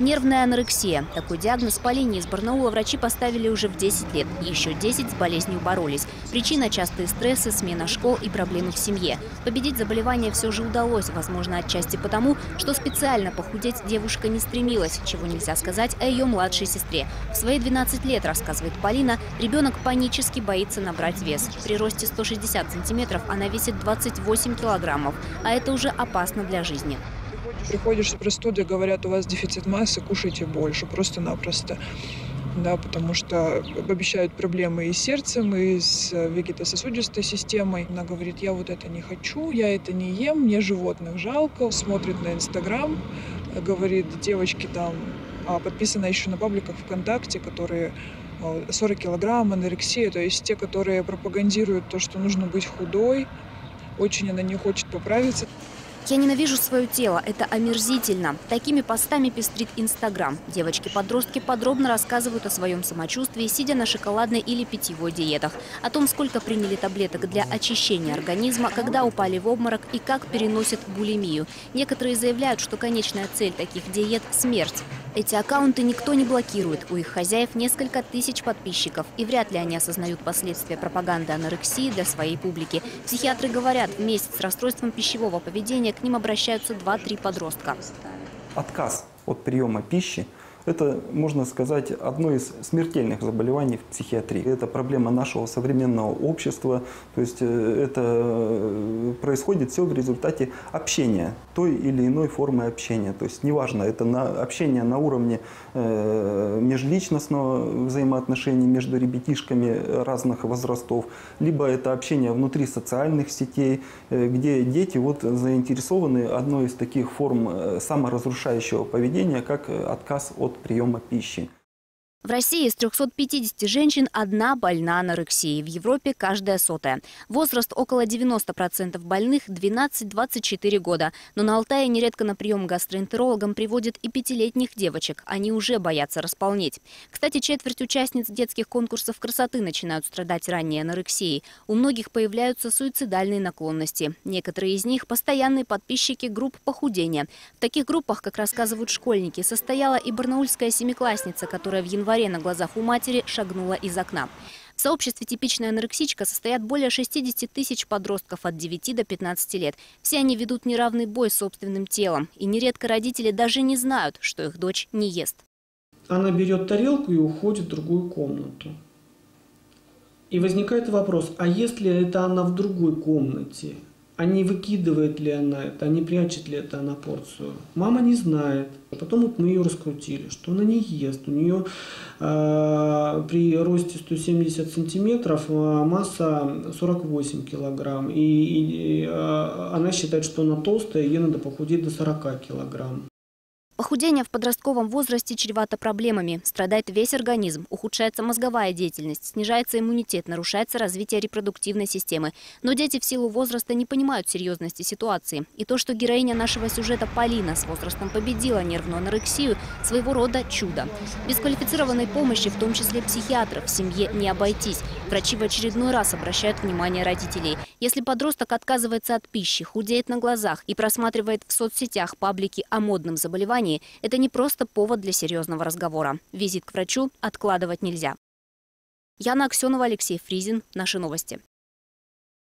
Нервная анорексия. Такой диагноз Полине из Барнаула врачи поставили уже в 10 лет. Еще 10 с болезнью боролись. Причина – частые стрессы, смена школ и проблемы в семье. Победить заболевание все же удалось, возможно, отчасти потому, что специально похудеть девушка не стремилась, чего нельзя сказать о ее младшей сестре. В свои 12 лет, рассказывает Полина, ребенок панически боится набрать вес. При росте 160 сантиметров она весит 28 килограммов, а это уже опасно для жизни. Приходишь с простудой, говорят, у вас дефицит массы, кушайте больше, просто-напросто. Да, потому что обещают проблемы и с сердцем, и с вегетососудистой системой. Она говорит, я вот это не хочу, я это не ем, мне животных жалко. Смотрит на Инстаграм, говорит, девочки там, а подписана еще на пабликах ВКонтакте, которые 40 килограмм, анорексия, то есть те, которые пропагандируют то, что нужно быть худой, очень она не хочет поправиться. Я ненавижу свое тело, это омерзительно. Такими постами пестрит Инстаграм. Девочки-подростки подробно рассказывают о своем самочувствии, сидя на шоколадной или питьевой диетах. О том, сколько приняли таблеток для очищения организма, когда упали в обморок и как переносят булимию. Некоторые заявляют, что конечная цель таких диет – смерть. Эти аккаунты никто не блокирует. У их хозяев несколько тысяч подписчиков. И вряд ли они осознают последствия пропаганды анорексии для своей публики. Психиатры говорят, месяц с расстройством пищевого поведения к ним обращаются 2-3 подростка. Отказ от приема пищи – это, можно сказать, одно из смертельных заболеваний в психиатрии. Это проблема нашего современного общества. То есть э, это э, происходит все в результате общения, той или иной формы общения. То есть неважно, это на, общение на уровне э, межличностного взаимоотношений между ребятишками разных возрастов, либо это общение внутри социальных сетей, э, где дети вот заинтересованы одной из таких форм э, саморазрушающего поведения, как отказ от приема пищи. В России из 350 женщин одна больна анорексией. В Европе каждая сотая. Возраст около 90% больных 12-24 года. Но на Алтае нередко на прием гастроэнтерологам приводят и пятилетних девочек. Они уже боятся располнеть. Кстати, четверть участниц детских конкурсов красоты начинают страдать ранней анорексией. У многих появляются суицидальные наклонности. Некоторые из них – постоянные подписчики групп похудения. В таких группах, как рассказывают школьники, состояла и барнаульская семиклассница, которая в январе январе на глазах у матери шагнула из окна. В сообществе «Типичная анорексичка» состоят более 60 тысяч подростков от 9 до 15 лет. Все они ведут неравный бой с собственным телом. И нередко родители даже не знают, что их дочь не ест. Она берет тарелку и уходит в другую комнату. И возникает вопрос, а если это она в другой комнате? А не выкидывает ли она это, а не прячет ли это на порцию. Мама не знает. Потом вот мы ее раскрутили, что она не ест. У нее э, при росте 170 сантиметров а, масса 48 килограмм. И, и э, она считает, что она толстая, ей надо похудеть до 40 килограмм. Похудение в подростковом возрасте чревато проблемами. Страдает весь организм, ухудшается мозговая деятельность, снижается иммунитет, нарушается развитие репродуктивной системы. Но дети в силу возраста не понимают серьезности ситуации. И то, что героиня нашего сюжета Полина с возрастом победила нервную анорексию, своего рода чудо. Без квалифицированной помощи, в том числе психиатров, в семье не обойтись. Врачи в очередной раз обращают внимание родителей. Если подросток отказывается от пищи, худеет на глазах и просматривает в соцсетях паблики о модном заболевании, заболевании – это не просто повод для серьезного разговора. Визит к врачу откладывать нельзя. Яна Аксенова, Алексей Фризин. Наши новости.